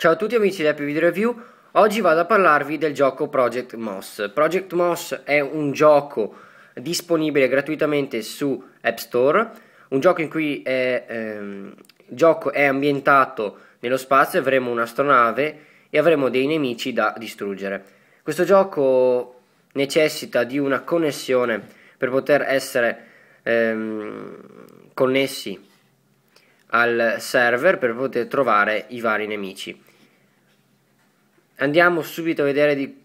Ciao a tutti amici di Happy Video Review, oggi vado a parlarvi del gioco Project Moss. Project Moss è un gioco disponibile gratuitamente su App Store, un gioco in cui è, ehm, il gioco è ambientato nello spazio, avremo un'astronave e avremo dei nemici da distruggere. Questo gioco necessita di una connessione per poter essere ehm, connessi al server per poter trovare i vari nemici. Andiamo subito a vedere di,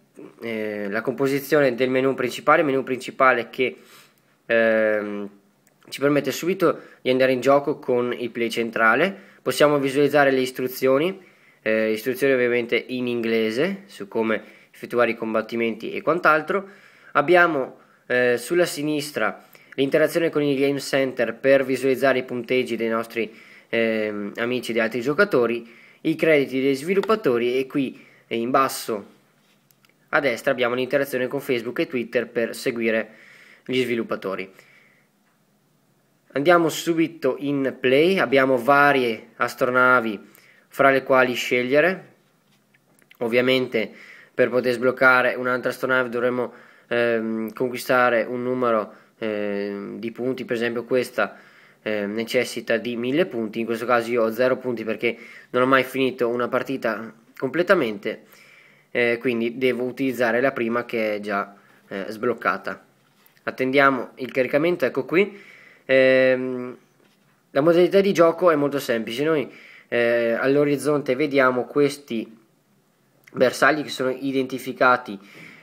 eh, la composizione del menu principale, menu principale che eh, ci permette subito di andare in gioco con il play centrale, possiamo visualizzare le istruzioni, eh, istruzioni ovviamente in inglese su come effettuare i combattimenti e quant'altro, abbiamo eh, sulla sinistra l'interazione con il game center per visualizzare i punteggi dei nostri eh, amici di altri giocatori, i crediti dei sviluppatori e qui in basso a destra abbiamo l'interazione con Facebook e Twitter per seguire gli sviluppatori. Andiamo subito in play, abbiamo varie astronavi fra le quali scegliere. Ovviamente per poter sbloccare un'altra astronave dovremo ehm, conquistare un numero ehm, di punti, per esempio questa eh, necessita di 1000 punti, in questo caso io ho 0 punti perché non ho mai finito una partita completamente, eh, quindi devo utilizzare la prima che è già eh, sbloccata. Attendiamo il caricamento, ecco qui. Ehm, la modalità di gioco è molto semplice, noi eh, all'orizzonte vediamo questi bersagli che sono identificati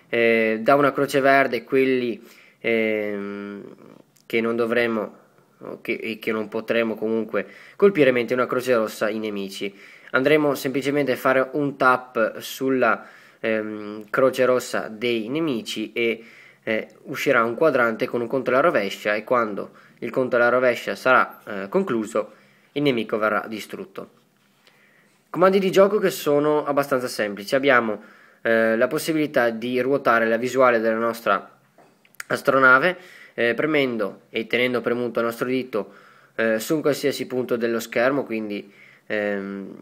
eh, da una croce verde, quelli ehm, che non dovremmo che, e che non potremo comunque colpire mentre una croce rossa i nemici. Andremo semplicemente a fare un tap sulla ehm, croce rossa dei nemici e eh, uscirà un quadrante con un conto alla rovescia e quando il conto alla rovescia sarà eh, concluso il nemico verrà distrutto. Comandi di gioco che sono abbastanza semplici. Abbiamo eh, la possibilità di ruotare la visuale della nostra astronave eh, premendo e tenendo premuto il nostro dito eh, su un qualsiasi punto dello schermo, quindi ehm,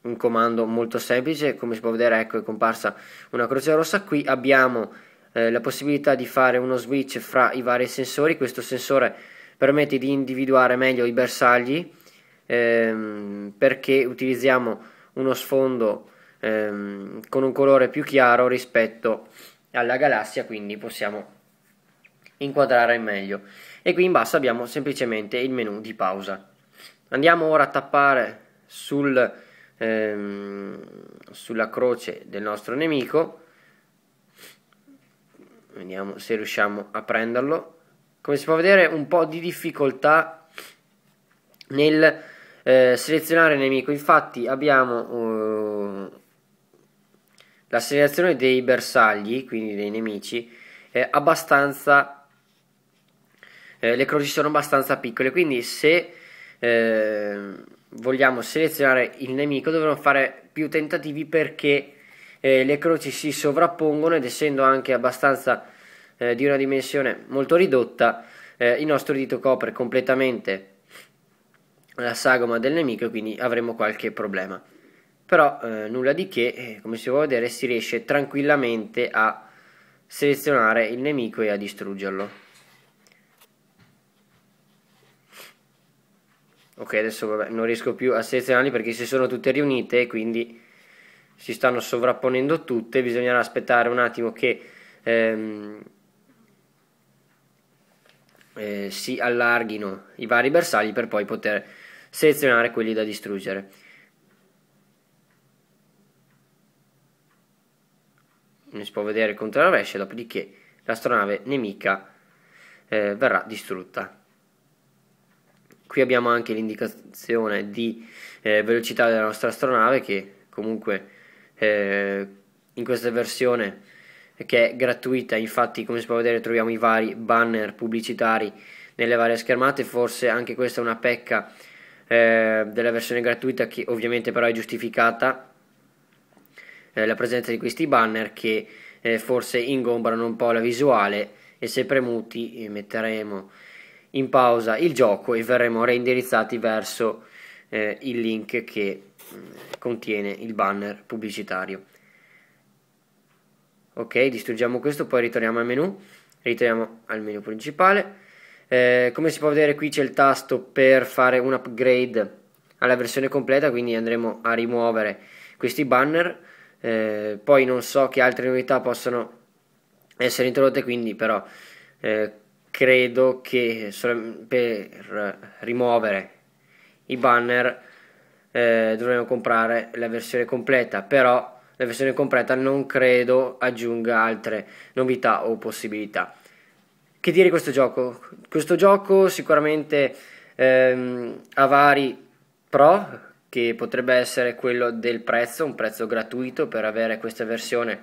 un comando molto semplice, come si può vedere ecco è comparsa una croce rossa, qui abbiamo eh, la possibilità di fare uno switch fra i vari sensori, questo sensore permette di individuare meglio i bersagli ehm, perché utilizziamo uno sfondo ehm, con un colore più chiaro rispetto alla galassia, quindi possiamo inquadrare meglio. E qui in basso abbiamo semplicemente il menu di pausa. Andiamo ora a tappare sul, ehm, sulla croce del nostro nemico. Vediamo se riusciamo a prenderlo. Come si può vedere un po' di difficoltà nel eh, selezionare il nemico. Infatti abbiamo uh, la selezione dei bersagli, quindi dei nemici, è abbastanza... Eh, le croci sono abbastanza piccole, quindi se eh, vogliamo selezionare il nemico dovremo fare più tentativi perché eh, le croci si sovrappongono ed essendo anche abbastanza eh, di una dimensione molto ridotta, eh, il nostro dito copre completamente la sagoma del nemico quindi avremo qualche problema però eh, nulla di che, eh, come si può vedere si riesce tranquillamente a selezionare il nemico e a distruggerlo. Ok, adesso vabbè, non riesco più a selezionarli perché si sono tutte riunite quindi si stanno sovrapponendo tutte, bisognerà aspettare un attimo che ehm, eh, si allarghino i vari bersagli per poi poter selezionare quelli da distruggere. Non si può vedere contro la rovescia, dopodiché l'astronave nemica eh, verrà distrutta. Qui abbiamo anche l'indicazione di eh, velocità della nostra astronave che comunque eh, in questa versione che è gratuita, infatti come si può vedere troviamo i vari banner pubblicitari nelle varie schermate, forse anche questa è una pecca eh, della versione gratuita che ovviamente però è giustificata eh, la presenza di questi banner che eh, forse ingombrano un po' la visuale e se premuti eh, metteremo in pausa il gioco e verremo reindirizzati verso eh, il link che mm, contiene il banner pubblicitario. Ok, distruggiamo questo, poi ritorniamo al menu, ritorniamo al menu principale. Eh, come si può vedere qui c'è il tasto per fare un upgrade alla versione completa, quindi andremo a rimuovere questi banner. Eh, poi non so che altre novità possono essere introdotte, quindi però eh, credo che per rimuovere i banner eh, dovremo comprare la versione completa, però la versione completa non credo aggiunga altre novità o possibilità. Che dire questo gioco? Questo gioco sicuramente ehm, ha vari pro, che potrebbe essere quello del prezzo, un prezzo gratuito per avere questa versione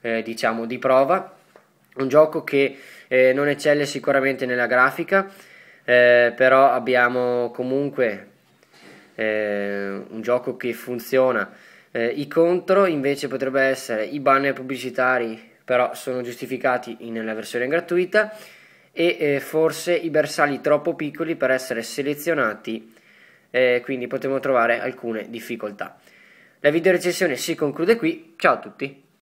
eh, diciamo di prova. Un gioco che eh, non eccelle sicuramente nella grafica, eh, però abbiamo comunque eh, un gioco che funziona. Eh, I contro invece potrebbe essere i banner pubblicitari, però sono giustificati nella versione gratuita e eh, forse i bersagli troppo piccoli per essere selezionati, eh, quindi potremo trovare alcune difficoltà. La video recensione si conclude qui, ciao a tutti!